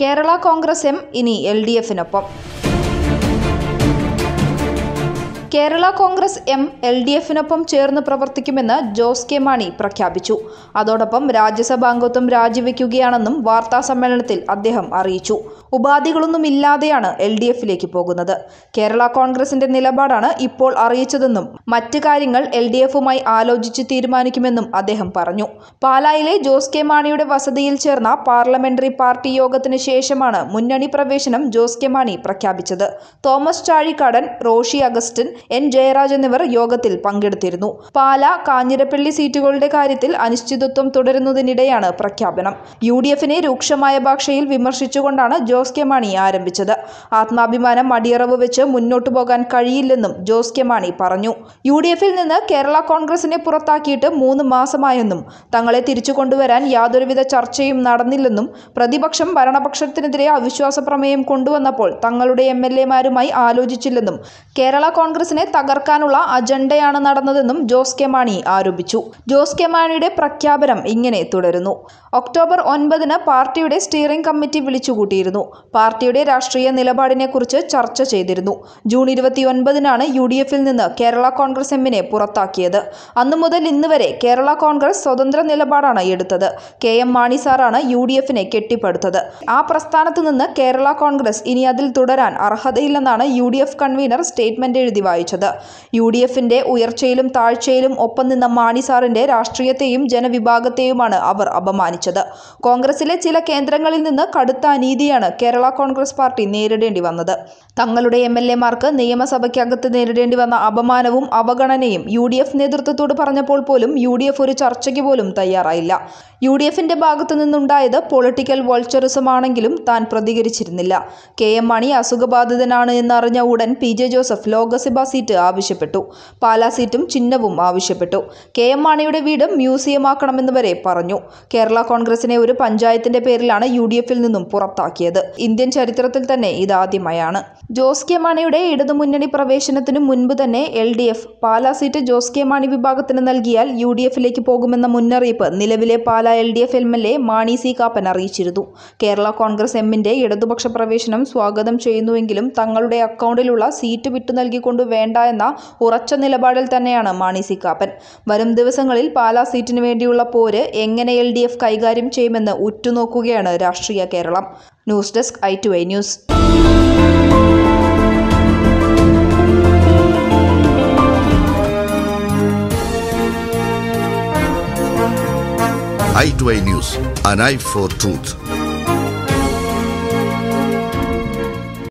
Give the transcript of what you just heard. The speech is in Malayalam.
കേരള കോൺഗ്രസ് എം ഇനി L D എഫിനൊപ്പം. Kerala Congress M L D എഫിനൊപ്പം ചേർന്ന് പ്രവർത്തിക്കുമെന്ന് ജോസ് കെ മാണി പ്രഖ്യാപിച്ചു. അതോടൊപ്പം രാജ്യസഭാംഗത്വം രാജിവെക്കുകയാണെന്നും വാർത്താ സമ്മേളനത്തിൽ അദ്ദേഹം അറിയിച്ചു. ഉപാധികളൊന്നുമില്ലാതെയാണ് എൽ ഡി എഫിലേക്ക് പോകുന്നത്. കേരള കോൺഗ്രസിന്റെ നിലപാടാണ് ഇപ്പോൾ അറിയിച്ചതെന്നും മറ്റ് കാര്യങ്ങൾ എൽ ഡി എഫുമായി ആലോചിച്ച് തീരുമാനിക്കുമെന്നും അദ്ദേഹം പറഞ്ഞു. പാലായിലെ ജോസ് കെ മാണിയുടെ വസതിയിൽ ചേർന്ന പാർലമെന്ററി പാർട്ടി യോഗത്തിന് ശേഷമാണ് മുന്നണി പ്രവേശനം ജോസ് കെ മാണി പ്രഖ്യാപിച്ചത്. തോമസ് ചാഴിക്കാടൻ റോഷി അഗസ്റ്റിൻ എൻ. ജയരാജ് എന്നിവർ യോഗത്തിൽ പങ്കെടുത്തിരുന്നു. പാല കാഞ്ഞിരപ്പള്ളി സീറ്റുകളുടെ കാര്യത്തിൽ അനിശ്ചിതത്വം തുടരുന്നതിനിടെയാണ് പ്രഖ്യാപനം. യു ഡി എഫിനെ രൂക്ഷമായ ഭാഷയിൽ വിമർശിച്ചുകൊണ്ടാണ് ജോസ് കെ മാണി ആരംഭിച്ചത്. ആത്മാഭിമാനം അടിയറവ് വെച്ച് മുന്നോട്ടു പോകാൻ കഴിയില്ലെന്നും ജോസ് കെ മാണി പറഞ്ഞു. യു ഡി എഫിൽ നിന്ന് കേരള കോൺഗ്രസിനെ പുറത്താക്കിയിട്ട് മൂന്ന് മാസമായെന്നും തങ്ങളെ തിരിച്ചു കൊണ്ടുവരാൻ യാതൊരുവിധ ചർച്ചയും നടന്നില്ലെന്നും പ്രതിപക്ഷം ഭരണപക്ഷത്തിനെതിരെ അവിശ്വാസ പ്രമേയം കൊണ്ടുവന്നപ്പോൾ തങ്ങളുടെ എം. എൽ. എമാരുമായി ആലോചിച്ചില്ലെന്നും കേരള കോൺഗ്രസിനെ തകർക്കാനുള്ള അജണ്ടയാണ് നടന്നതെന്നും ജോസ് കെ മാണി ആരോപിച്ചു. ജോസ് കെ മാണിയുടെ പ്രഖ്യാപനം ഇങ്ങനെ തുടരുന്നു. ഒക്ടോബർ ഒൻപതിന് പാർട്ടിയുടെ സ്റ്റിയറിംഗ് കമ്മിറ്റി വിളിച്ചുകൂട്ടിയിരുന്നു. പാർട്ടിയുടെ രാഷ്ട്രീയ നിലപാടിനെക്കുറിച്ച് ചർച്ച ചെയ്തിരുന്നു. ജൂൺ ഇരുപത്തിയൊൻപതിനാണ് യു ഡി എഫിൽ നിന്ന് കേരള കോൺഗ്രസ് എമ്മിനെ പുറത്താക്കിയത്. അന്നു മുതൽ ഇന്ന് വരെ കേരള കോൺഗ്രസ് സ്വതന്ത്ര നിലപാടാണ് എടുത്തത്. കെ എം മാണി സാറാണ് യു ഡി എഫിനെ കെട്ടിപ്പടുത്തത്. ആ പ്രസ്ഥാനത്ത് നിന്ന് കേരള കോൺഗ്രസ് ഇനി അതിൽ തുടരാൻ അർഹതയില്ലെന്നാണ് U D F convenor statement എഴുതി വായിച്ചത്. യു ഡി എഫിന്റെ ഉയർച്ചയിലും താഴ്ചയിലും ഒപ്പം നിന്ന മാണി സാറിന്റെ രാഷ്ട്രീയത്തെയും ജനവിഭാഗത്തെയുമാണ് അവർ അപമാനിച്ചത്. കോൺഗ്രസിലെ ചില കേന്ദ്രങ്ങളിൽ നിന്ന് കടുത്ത അനീതിയാണ് കേരള കോൺഗ്രസ് പാർട്ടി നേരിടേണ്ടി വന്നത്. തങ്ങളുടെ എം എൽ എമാർക്ക് നിയമസഭയ്ക്കകത്ത് നേരിടേണ്ടി വന്ന അപമാനവും അവഗണനയും യു ഡി എഫ് നേതൃത്വത്തോട് പറഞ്ഞപ്പോൾ പോലും യു ഡി എഫ് ഒരു ചർച്ചയ്ക്ക് പോലും തയ്യാറായില്ല. യു ഡി എഫിന്റെ ഭാഗത്തു നിന്നുണ്ടായത് പൊളിറ്റിക്കൽ വോൾച്ചറിസമാണെങ്കിലും താൻ പ്രതികരിച്ചിരുന്നില്ല. കെ എം മണി അസുഖബാധിതനാണ് എന്നറിഞ്ഞ ഉടൻ P J Joseph Lok Sabha seat ആവശ്യപ്പെട്ടു. പാലാ സീറ്റും ചിഹ്നവും ആവശ്യപ്പെട്ടു. കെ എം മാണിയുടെ വീട് മ്യൂസിയമാക്കണമെന്ന് വരെ പറഞ്ഞു. കേരള കോൺഗ്രസിനെ ഒരു പഞ്ചായത്തിന്റെ പേരിലാണ് യു ഡി എഫിൽ നിന്നും പുറത്താക്കിയത്. ഇന്ത്യൻ ചരിത്രത്തിൽ തന്നെ ഇതാദ്യമായാണ് ജോസ് കെ മാണിയുടെ ഇടതുമുന്നണി പ്രവേശനത്തിനു മുൻപ് തന്നെ L D F Pala seat Jose K Mani വിഭാഗത്തിന് നൽകിയാൽ യു ഡി എഫിലേക്ക് പോകുമെന്ന മുന്നറിയിപ്പ് നിലവിലെ Pala L D F M L A Mani C Kappan അറിയിച്ചിരുന്നു. കേരള കോൺഗ്രസ് എമ്മിന്റെ ഇടതുപക്ഷ പ്രവേശനം സ്വാഗതം ചെയ്യുന്നുവെങ്കിലും തങ്ങളുടെ അക്കൗണ്ടിലുള്ള സീറ്റ് വിട്ടു നൽകിക്കൊണ്ട് വേണ്ട എന്ന ഉറച്ച നിലപാടിൽ തന്നെയാണ് മാണി സി കാപ്പൻ. വരും ദിവസങ്ങളിൽ പാലാ സീറ്റിനു വേണ്ടിയുള്ള പോര് എങ്ങനെ എൽ ഡി എഫ് കൈകാര്യം ചെയ്യുമെന്ന് ഉറ്റുനോക്കുകയാണ് രാഷ്ട്രീയ Keralam. News desk I two I news i2i News, an eye for truth.